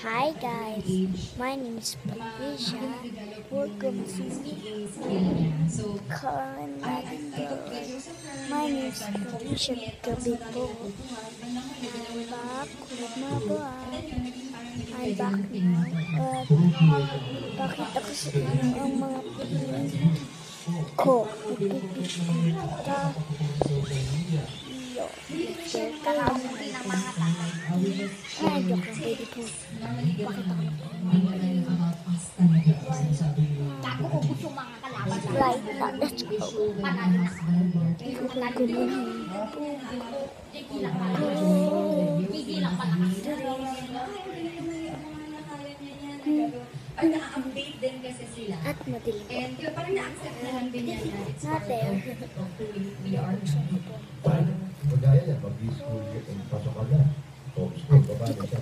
Hi guys, my name is Patricia. Welcome to Vlog. My name is Patricia Gabipo. I'm back with my vlog. I'm back now. At pakita ko sa inyo ang mga piling ko. Ipipita. Iyo. Ito lang. Ay, joke lang. Pwede po. Pakita ko. Gago ko gusto mga kalaban. Right. Let's go. Panalo na ka. Guguluhin. Tigilan pa lang. Tigilan pa lang. Or na-update din kasi sila. At madilim po. And parang na-accept na lang din yan we are. Magaya yan, mag-school yun, pasok ka na. Homeschool, baba na siya.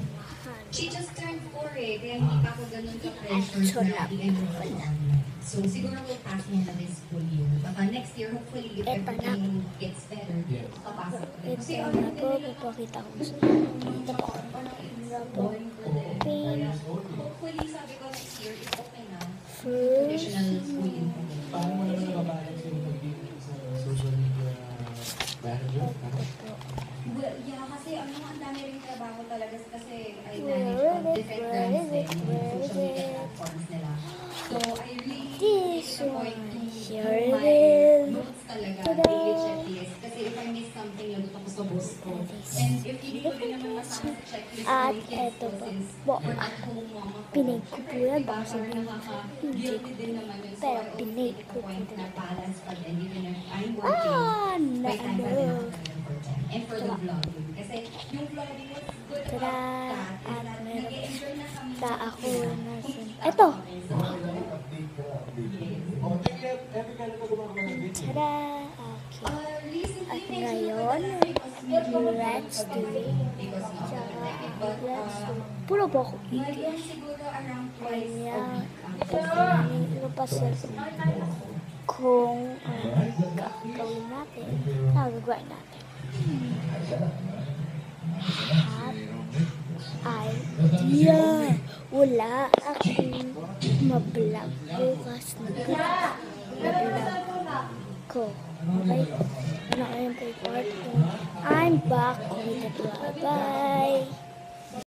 She just turned four eh, kaya hindi pa ako ganun ka-pressure So, na i-enroll online. So, siguro we'll pass mo na this school year. Baka next year, hopefully, if na. everything gets better, papasok ka din. Kasi Ito na po. Papakita ko sa Ito po. Hopefully, sabi ko next year, is okay na. Traditional school in Paano mo naman nakabalance yeah, kasi ano, ang dami rin trabaho talaga kasi I manage on different brands is social media platforms nila. So, I really This make a point to do my notes talaga, daily. Kasi if I miss something, lagot ako sa boss ko. And if hindi ko rin naman masama sa checklist At eto ko po. since Po. we're at home ko. Po yan. Baka sabihin ko, hindi din naman yun. So, Pero I always pinag make ko a point po na din. balance pa din. Even if I'm working, Ah, na may time pa din ano. ako talaga for them. And for the vlogging. Kasi yung vlogging was good Tada! about that. is nag-enjoy na kami. Ta ako nasan. Ito. Oh? Tada! Okay. Uh, At ngayon, matagal let's do it. Because of Tsaka, uh, Puro po ako a Kaya, sa kung ano gagawin natin, nagagawin natin. At idea. Wala akong mablog bukas na na-vlog ko. Okay? Ano kayong part ko? I'm back with the vlog. Bye!